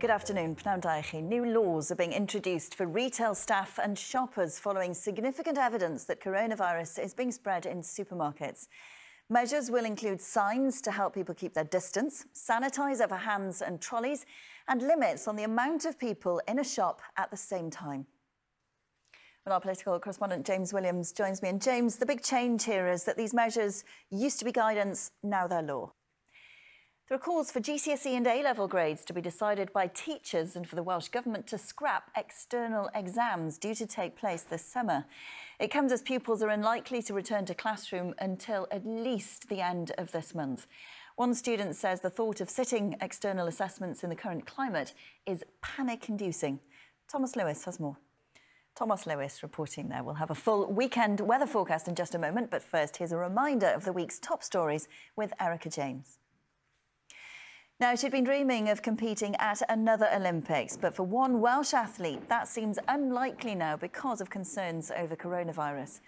Good afternoon, Pnawn. New laws are being introduced for retail staff and shoppers following significant evidence that coronavirus is being spread in supermarkets. Measures will include signs to help people keep their distance, sanitize over hands and trolleys, and limits on the amount of people in a shop at the same time. Well, our political correspondent James Williams joins me. And James, the big change here is that these measures used to be guidance, now they're law. There are calls for GCSE and A-level grades to be decided by teachers and for the Welsh Government to scrap external exams due to take place this summer. It comes as pupils are unlikely to return to classroom until at least the end of this month. One student says the thought of sitting external assessments in the current climate is panic-inducing. Thomas Lewis has more. Thomas Lewis reporting there. We'll have a full weekend weather forecast in just a moment, but first, here's a reminder of the week's top stories with Erica James. Now, she'd been dreaming of competing at another Olympics, but for one Welsh athlete, that seems unlikely now because of concerns over coronavirus.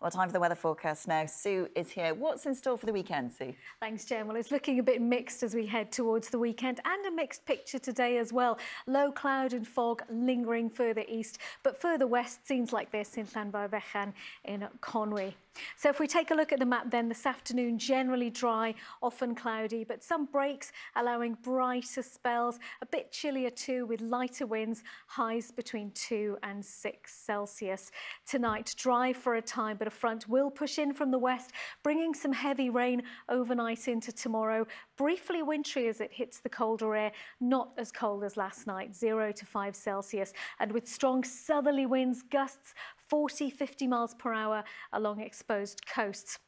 Well, time for the weather forecast now. Sue is here. What's in store for the weekend, Sue? Thanks, Jen. Well, it's looking a bit mixed as we head towards the weekend and a mixed picture today as well. Low cloud and fog lingering further east, but further west, scenes like this in Llanfairfechan in Conwy. So if we take a look at the map then, this afternoon generally dry, often cloudy, but some breaks allowing brighter spells, a bit chillier too with lighter winds, highs between 2 and 6 Celsius. Tonight, dry for a time, but front will push in from the west, bringing some heavy rain overnight into tomorrow. Briefly wintry as it hits the colder air, not as cold as last night, 0 to 5 Celsius, and with strong southerly winds, gusts 40, 50 miles per hour along exposed coasts.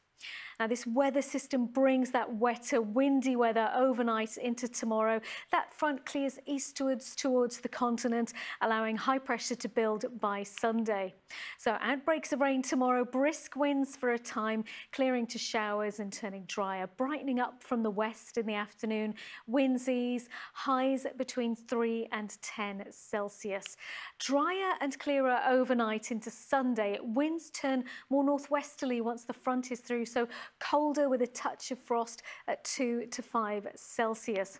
Now, this weather system brings that wetter, windy weather overnight into tomorrow. That front clears eastwards towards the continent, allowing high pressure to build by Sunday. So outbreaks of rain tomorrow, brisk winds for a time, clearing to showers and turning drier, brightening up from the west in the afternoon. Winds ease, highs between 3 and 10 Celsius. Drier and clearer overnight into Sunday. Winds turn more northwesterly once the front is through, so colder with a touch of frost at 2 to 5 Celsius.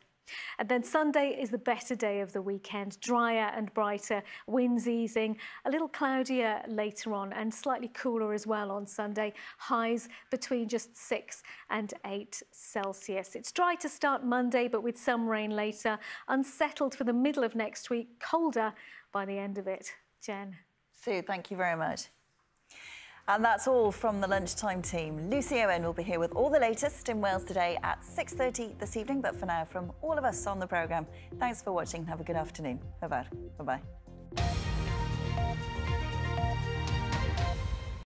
And then Sunday is the better day of the weekend, drier and brighter, winds easing, a little cloudier later on and slightly cooler as well on Sunday, highs between just 6 and 8 Celsius. It's dry to start Monday, but with some rain later, unsettled for the middle of next week, colder by the end of it. Jen. Sue, thank you very much. And that's all from the lunchtime team. Lucy Owen will be here with all the latest in Wales today at 6.30 this evening. But for now, from all of us on the programme, thanks for watching. Have a good afternoon. Bye-bye. Bye-bye.